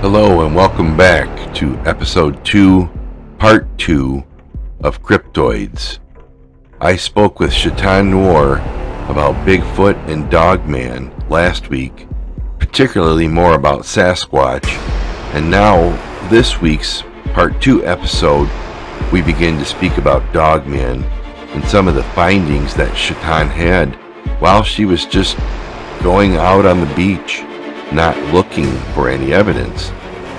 Hello and welcome back to episode 2, part 2 of Cryptoids. I spoke with Shetan Noir about Bigfoot and Dogman last week, particularly more about Sasquatch, and now this week's part 2 episode we begin to speak about Dogman and some of the findings that Shetan had while she was just going out on the beach not looking for any evidence.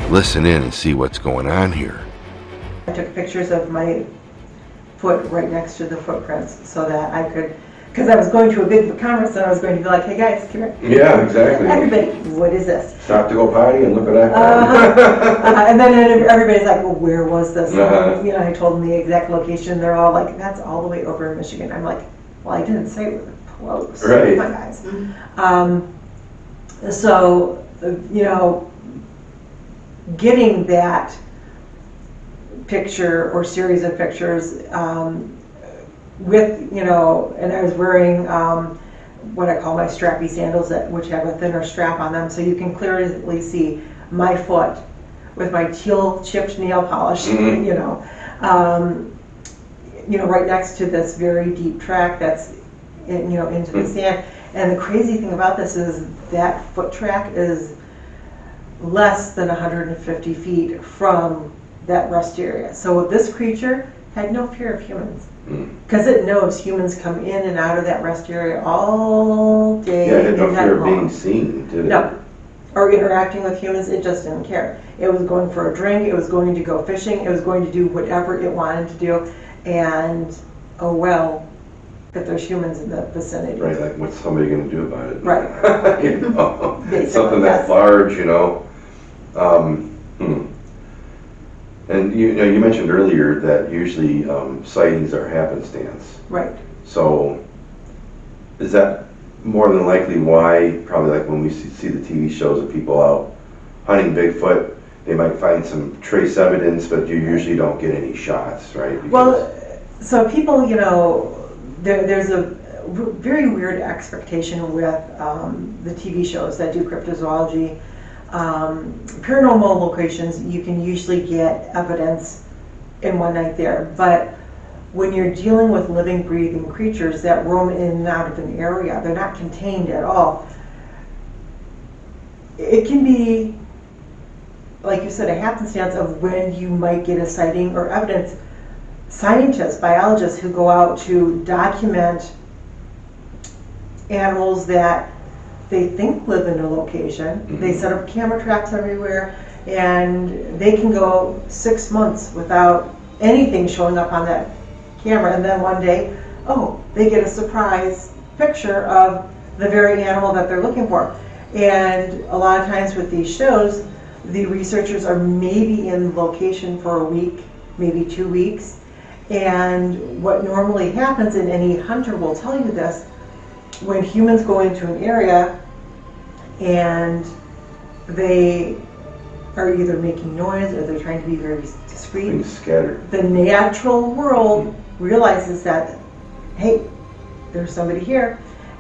Listen in and see what's going on here. I took pictures of my foot right next to the footprints so that I could, because I was going to a big conference and I was going to be like, hey guys, come here. Yeah, exactly. Everybody, what is this? Stop to go potty and look at that. Uh-huh. Uh, and then everybody's like, well, where was this? Uh-huh. You know, I told them the exact location. They're all like, that's all the way over in Michigan. I'm like, well, I didn't say it was close. Right. Come on, guys. Um, so, uh, you know, getting that picture or series of pictures um, with, you know, and I was wearing um, what I call my strappy sandals, that which have a thinner strap on them, so you can clearly see my foot with my teal chipped nail polish, Mhm. you know, um, you know, right next to this very deep track that's, in, you know, into the Mhm. sand. And the crazy thing about this is that foot track is less than 150 feet from that rest area. So this creature had no fear of humans Mm. because it knows humans come in and out of that rest area all day Yeah, it had no fear of being seen, did it? No. Or interacting with humans, it just didn't care. It was going for a drink, it was going to go fishing, it was going to do whatever it wanted to do. And, oh well, if there's humans in the vicinity. Right, like what's somebody gonna do about it? Right. You know, Basically, Something that yes. large, you know. Um, hmm. And you, you know, you mentioned earlier that usually um, sightings are happenstance. Right. So is that more than likely why, probably like when we see see the TV shows of people out hunting Bigfoot, they might find some trace evidence, but you usually don't get any shots, right? Because- Well, so people, you know, there, there's a very weird expectation with um, the TV shows that do cryptozoology. Um, paranormal locations, you can usually get evidence in one night there, but when you're dealing with living, breathing creatures that roam in and out of an area, they're not contained at all. It can be, like you said, a happenstance of when you might get a sighting or evidence scientists, biologists who go out to document animals that they think live in a location. They Mhm. set up camera traps everywhere and they can go six months without anything showing up on that camera. And then one day, oh, they get a surprise picture of the very animal that they're looking for. And a lot of times with these shows, the researchers are maybe in location for a week, maybe two weeks. And what normally happens, and any hunter will tell you this, when humans go into an area and they are either making noise or they're trying to be very discreet, scattered. the natural world realizes that, hey, there's somebody here,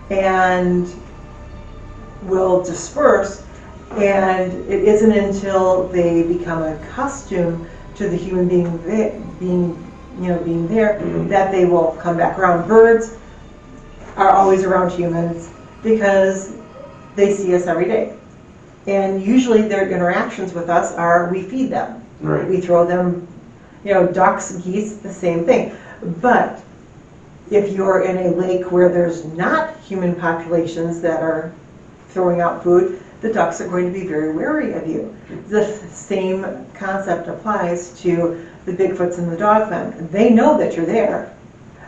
and will disperse. And it isn't until they become accustomed to the human being there, being, you know, being there, Mhm. that they will come back around. Birds are always around humans because they see us every day. And usually their interactions with us are we feed them. Right. We throw them, you know, ducks, geese, the same thing. But if you're in a lake where there's not human populations that are throwing out food, the ducks are going to be very wary of you. The same concept applies to the Bigfoots and the dogmen. They know that you're there,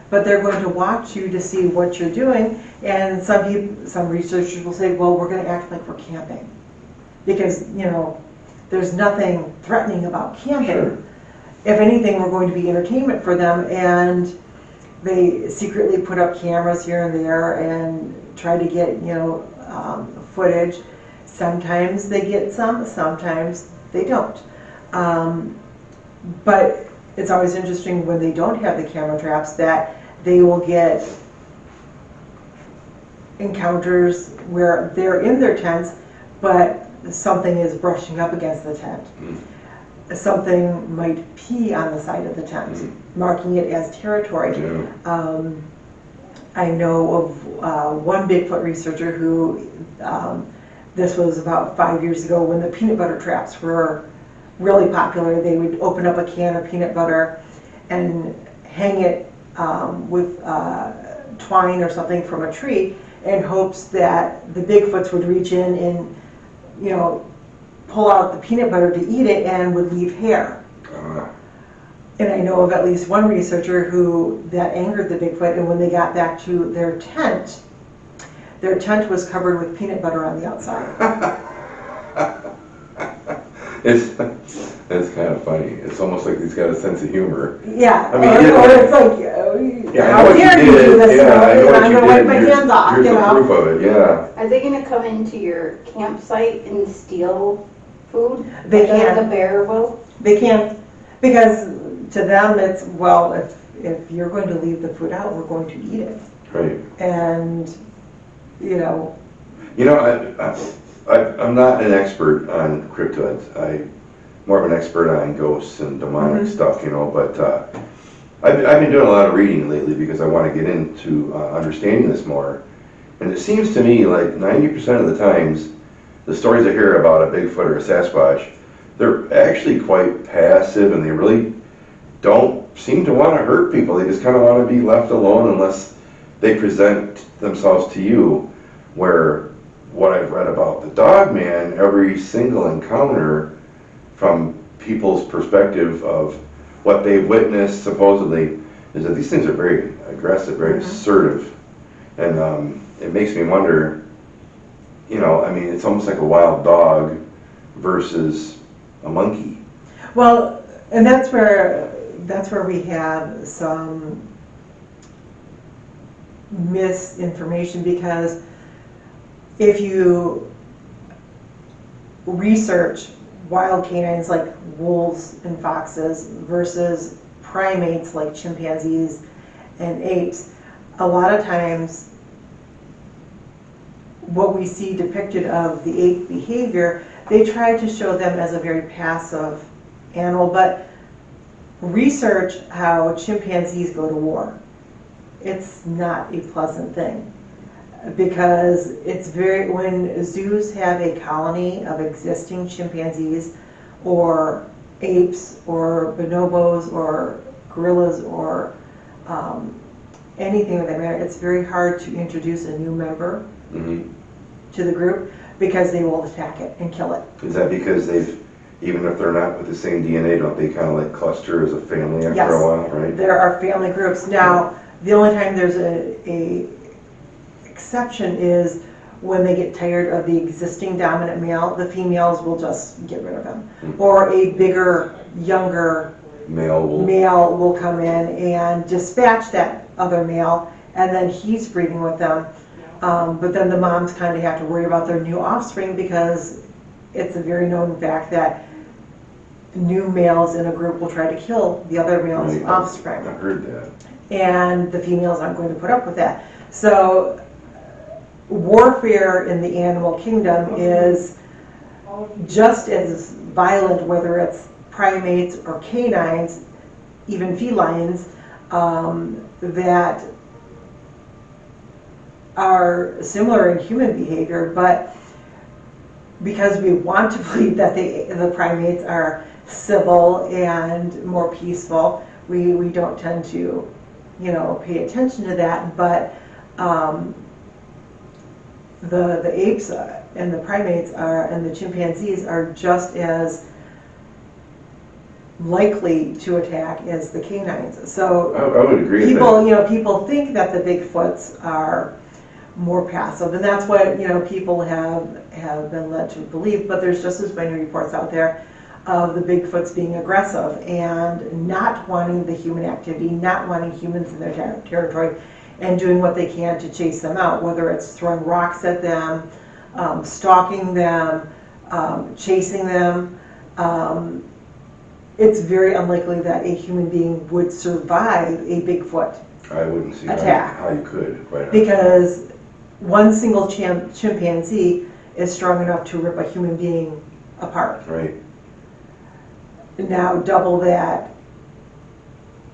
but they're going to watch you to see what you're doing. And some people, some researchers will say, well, we're going to act like we're camping. Because, you know, there's nothing threatening about camping. Sure. If anything, we're going to be entertainment for them. And they secretly put up cameras here and there and try to get, you know, um, footage. Sometimes they get some, sometimes they don't. Um, but it's always interesting when they don't have the camera traps that they will get encounters where they're in their tents, but something is brushing up against the tent. Something might pee on the side of the tent, marking it as territory. Yeah. Um, I know of uh, one Bigfoot researcher who, um, this was about five years ago when the peanut butter traps were really popular. They would open up a can of peanut butter and hang it um, with uh, twine or something from a tree in hopes that the Bigfoots would reach in and, you know, pull out the peanut butter to eat it and would leave hair. Uh, And I know of at least one researcher who that angered the Bigfoot, and when they got back to their tent, their tent was covered with peanut butter on the outside. It's, it's kind of funny. It's almost like he's got a sense of humor. Yeah, I mean, or, yeah. or it's like, uh, Yeah, I know how what you dare you do this? Yeah, I know what I'm going to wipe my here's, hands off. Here's you know? proof of it, yeah. Are they gonna come into your campsite and steal food? They Like can. The bear will? They can't, because to them, it's, well, if, if you're going to leave the food out, we're going to eat it. Right. And, you know, You know, I, I, I'm not an expert on cryptids. I, more of an expert on ghosts and demonic Mhm. stuff, you know, but, uh, I've, I've been doing a lot of reading lately because I want to get into, uh, understanding this more. And it seems to me like ninety percent of the times, the stories I hear about a Bigfoot or a Sasquatch, they're actually quite passive and they really don't seem to want to hurt people. They just kind of want to be left alone unless they present themselves to you. Where what I've read about the dog man, every single encounter from people's perspective of what they've witnessed supposedly is that these things are very aggressive, very Mhm. assertive. And um, it makes me wonder, you know, I mean, it's almost like a wild dog versus a monkey. Well, and that's where, that's where we have some misinformation because if you research wild canines like wolves and foxes versus primates like chimpanzees and apes, a lot of times what we see depicted of the ape behavior, they try to show them as a very passive animal, but research how chimpanzees go to war. It's not a pleasant thing because it's very, when zoos have a colony of existing chimpanzees or apes or bonobos or gorillas or um, anything of that matter, it's very hard to introduce a new member Mhm. to the group because they will attack it and kill it. Is that because they've, even if they're not with the same DNA, don't they kind of like cluster as a family after Yes. a while, right? There are family groups. Now, the only time there's a, a exception is when they get tired of the existing dominant male, the females will just get rid of him. Hmm. Or a bigger, younger Male will, male will come in and dispatch that other male, and then he's breeding with them. Um, but then the moms kind of have to worry about their new offspring because it's a very known fact that new males in a group will try to kill the other male's offspring I heard that. and the females aren't going to put up with that. So warfare in the animal kingdom is just as violent, whether it's primates or canines, even felines, um, that are similar in human behavior, but because we want to believe that the, the primates are civil and more peaceful, we, we don't tend to, you know, pay attention to that, but, um, the, the apes and the primates are, and the chimpanzees are just as likely to attack as the canines. So I, I would agree with people, you know, people think that the Bigfoots are more passive, and that's what, you know, people have, have been led to believe, but there's just as many reports out there of the Bigfoots being aggressive and not wanting the human activity, not wanting humans in their ter- territory, and doing what they can to chase them out, whether it's throwing rocks at them, um, stalking them, um, chasing them. Um, it's very unlikely that a human being would survive a Bigfoot I wouldn't see how, Attack. how you could, honestly. because one single chim- chimpanzee is strong enough to rip a human being apart. Right, Now double that,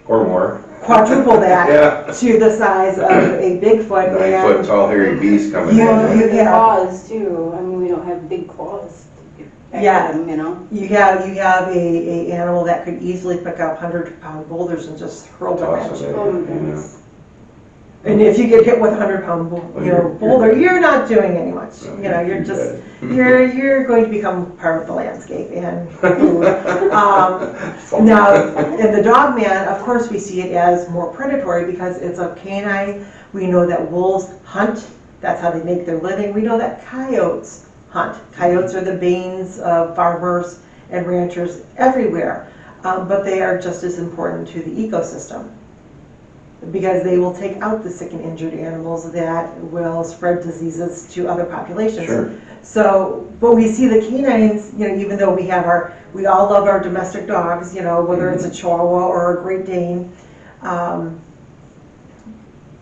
or more. Quadruple that Yeah. to the size of a Bigfoot Nine foot and tall hairy beast coming You- in. you- The Yeah. claws too, I mean, we don't have big claws to get back Yeah. at them, you know? you have, you have a, a animal that could easily pick up hundred pound boulders and just hurl them at Toss you. them Oh my Yeah. goodness. And if you get hit with a hundred pound, Oh, you know, boulder, you're not doing any much. You know, you're you're just, you're, you're going to become part of the landscape and. Um, Now, in the dog man, of course, we see it as more predatory because it's a canine. We know that wolves hunt, that's how they make their living. We know that coyotes hunt. Coyotes are the banes of farmers and ranchers everywhere, um, but they are just as important to the ecosystem because they will take out the sick and injured animals that will spread diseases to other populations. Sure. So, but we see the canines, you know, even though we have our, we all love our domestic dogs, you know, whether it's a Chihuahua or a Great Dane, um,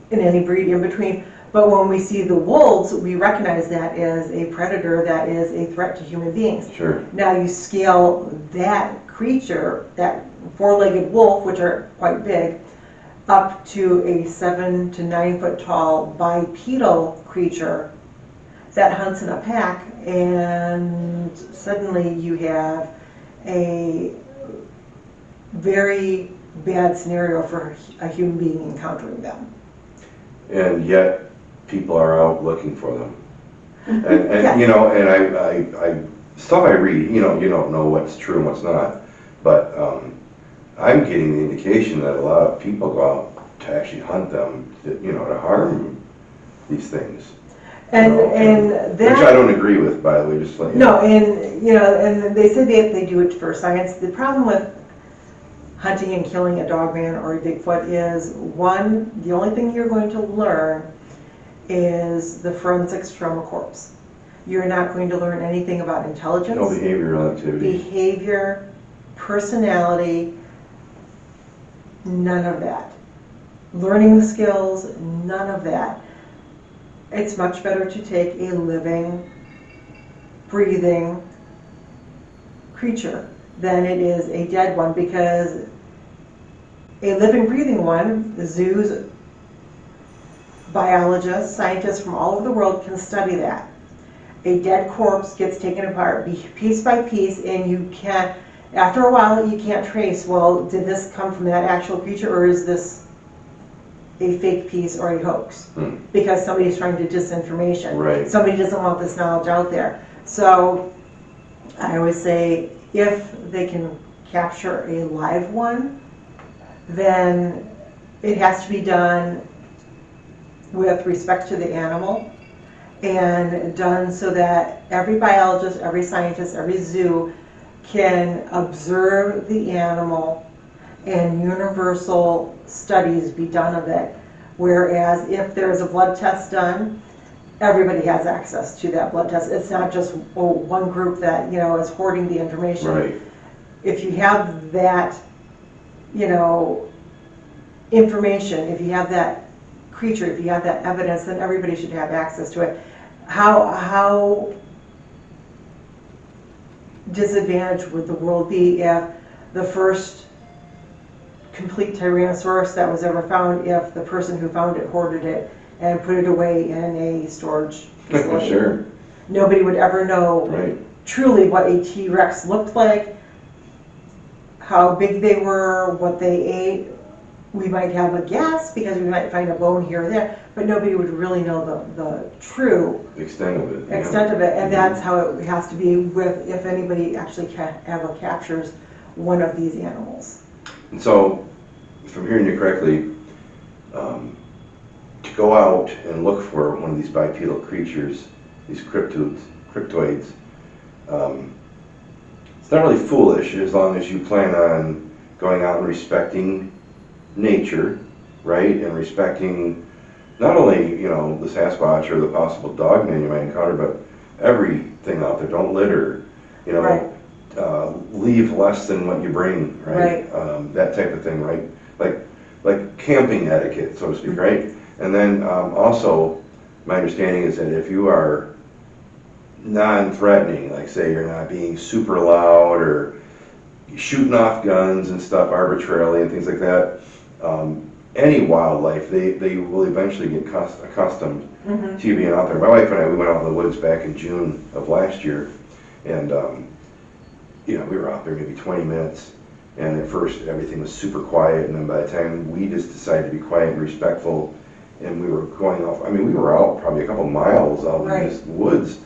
in any breed in between. But when we see the wolves, we recognize that as a predator that is a threat to human beings. Sure, Now you scale that creature, that four-legged wolf, which are quite big, up to a seven to nine foot tall bipedal creature that hunts in a pack, and suddenly you have a very bad scenario for a human being encountering them. and yet people are out looking for them. And, and, you know, and I, I, I, stuff I read, you know, you don't know what's true and what's not, but, um, I'm getting the indication that a lot of people go out to actually hunt them, to, you know, to harm these things. And, No. and Which I don't agree with, by the way, just like. no, and, you know, and they say they, they do it for science. The problem with hunting and killing a dog man or a Bigfoot is, one, the only thing you're going to learn is the forensics from a corpse. You're not going to learn anything about intelligence. No behavioral activity. behavior, personality, none of that. Learning the skills, none of that. It's much better to take a living, breathing creature than it is a dead one because a living, breathing one, the zoos, biologists, scientists from all over the world can study that. A dead corpse gets taken apart piece by piece, and you can't, after a while, you can't trace, well, did this come from that actual creature, or is this a fake piece or a hoax? Hmm. Because somebody's trying to disinformation. Right. Somebody doesn't want this knowledge out there. So I always say, if they can capture a live one, then it has to be done with respect to the animal and done so that every biologist, every scientist, every zoo can observe the animal and universal studies be done of it. Whereas if there's a blood test done, everybody has access to that blood test. It's not just oh, one group that, you know, is hoarding the information Right, if you have that, you know, information, if you have that creature, if you have that evidence, then everybody should have access to it. How, how disadvantaged would the world be if the first complete Tyrannosaurus that was ever found, if the person who found it hoarded it and put it away in a storage facility? sure, Nobody would ever know right, truly what a T-Rex looked like, how big they were, what they ate. We might have a guess because we might find a bone here or there, but nobody would really know the, the true extent of it. yeah. extent of it. And that's how it has to be with, if anybody actually ca- ever captures one of these animals. And so, if I'm hearing you correctly, um, to go out and look for one of these bipedal creatures, these cryptoids, cryptoids, um, it's not really foolish as long as you plan on going out and respecting nature, right, and respecting not only you know the Sasquatch or the possible dogman you might encounter, but everything out there. Don't litter, you know. Right. Uh, leave less than what you bring, right? Right. Um, that type of thing, right? Like, like camping etiquette, so to speak, right? And then um, also, my understanding is that if you are non-threatening, like say you're not being super loud or shooting off guns and stuff arbitrarily and things like that. Um, any wildlife, they, they will eventually get cus- accustomed Mhm. to you being out there. My wife and I, we went out in the woods back in June of last year, and um, you know, we were out there maybe 20 minutes, and at first everything was super quiet, and then by the time we just decided to be quiet and respectful, and we were going off, I mean, we were out probably a couple miles out Right. in this woods,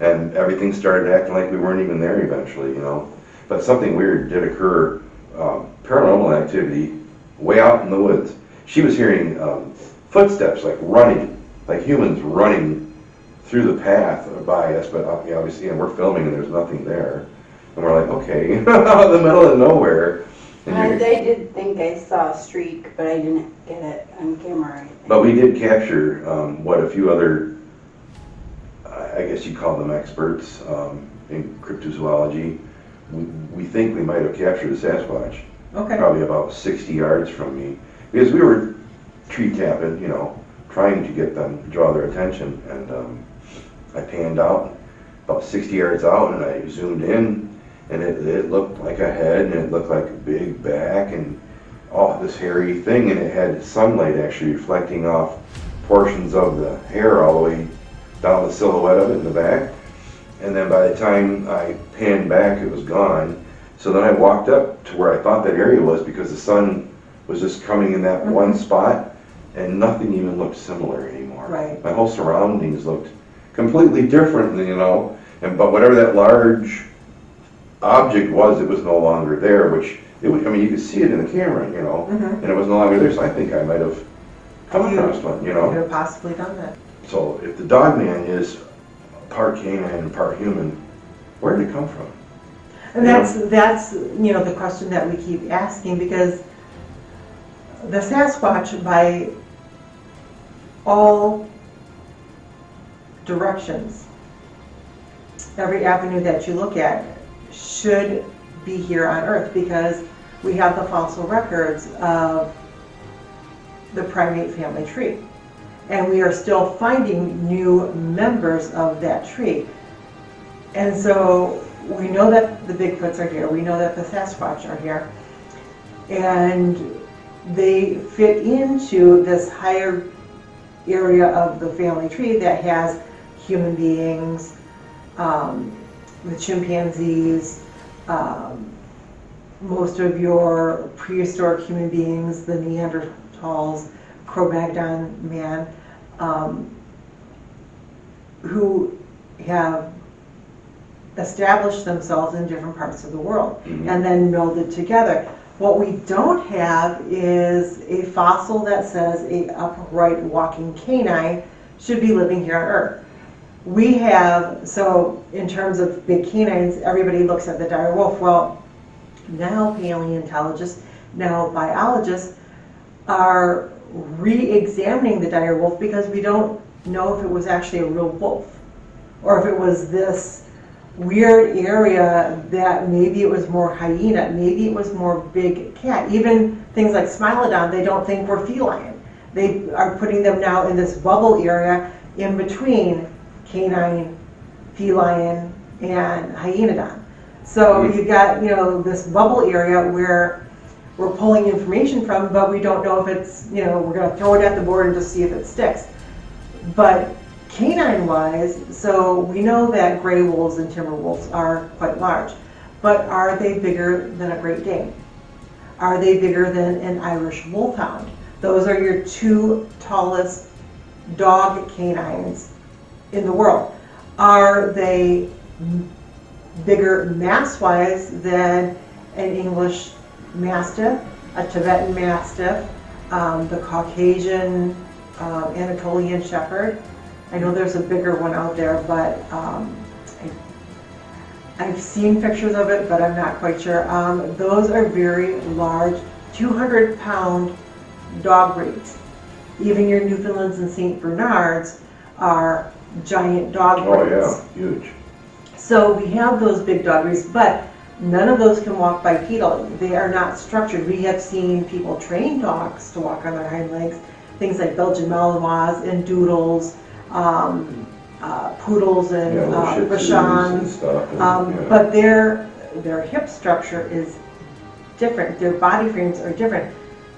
and everything started acting like we weren't even there eventually, you know. But something weird did occur, um, paranormal activity, way out in the woods. She was hearing um, footsteps, like running, like humans running through the path by us, but uh, obviously, and we're filming and there's nothing there. And we're like, okay, out in the middle of nowhere. And I, I did think I saw a streak, but I didn't get it on camera. But we did capture um, what a few other, I guess you'd call them experts um, in cryptozoology. We, we think we might have captured a Sasquatch, Okay, probably about 60 yards from me, because we were tree tapping, you know, trying to get them, to draw their attention, and um, I panned out about 60 yards out, and I zoomed in, and it, it looked like a head, and it looked like a big back, and all this hairy thing, and it had sunlight actually reflecting off portions of the hair all the way down the silhouette of it in the back. And then by the time I panned back, it was gone. So then I walked up to where I thought that area was because the sun was just coming in that one spot, and nothing even looked similar anymore. Right. My whole surroundings looked completely different, you know. And but whatever that large object was, it was no longer there. Which it was, I mean, you could see it in the camera, you know, Mhm. and it was no longer there. So I think I might have come across one, you know. could have possibly done that. So if the dog man is part canine and part human, where did it come from? And that's, that's, you know, the question that we keep asking, because the Sasquatch, by all directions, every avenue that you look at, should be here on Earth, because we have the fossil records of the primate family tree. And we are still finding new members of that tree. And so we know that the Bigfoots are here, we know that the Sasquatch are here, and they fit into this higher area of the family tree that has human beings, um, the chimpanzees, um, most of your prehistoric human beings, the Neanderthals, Cro-Magnon man, um, who have established themselves in different parts of the world Mhm. and then melded together. What we don't have is a fossil that says a upright walking canine should be living here on Earth. We have, so in terms of big canines, everybody looks at the dire wolf. Well, now paleontologists, now biologists are re-examining the dire wolf because we don't know if it was actually a real wolf or if it was this weird area that maybe it was more hyena, maybe it was more big cat. Even things like Smilodon, they don't think were feline. They are putting them now in this bubble area in between canine, feline, and hyenodon. So hmm. you've got, you know, this bubble area where we're pulling information from, but we don't know if it's, you know, we're gonna throw it at the board and just see if it sticks. But canine wise, so we know that gray wolves and timber wolves are quite large, but are they bigger than a Great Dane? Are they bigger than an Irish Wolfhound? Those are your two tallest dog canines in the world. Are they bigger mass wise than an English Mastiff, a Tibetan Mastiff, um, the Caucasian um, Anatolian Shepherd? I know there's a bigger one out there, but um, I, I've seen pictures of it, but I'm not quite sure. Um, those are very large, 200 pound dog breeds. Even your Newfoundlands and St. Bernards are giant dog Oh, breeds. yeah, huge. So we have those big dog breeds, but none of those can walk bipedal. They are not structured. We have seen people train dogs to walk on their hind legs, things like Belgian Malinois and Doodles, um, uh, poodles and Yeah, little uh, Shih Tzus and Bichons. stuff. and, Um, yeah. but their, their hip structure is different, their body frames are different.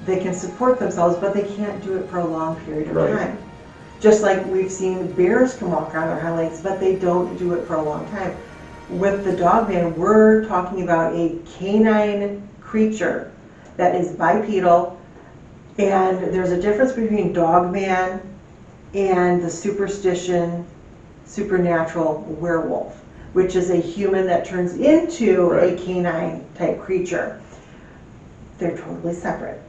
They can support themselves, but they can't do it for a long period of Right. time. Just like we've seen bears can walk on their hind legs, but they don't do it for a long time. With the dog man, we're talking about a canine creature that is bipedal, and there's a difference between dog man and the superstition supernatural werewolf, which is a human that turns into a canine type creature. They're totally separate.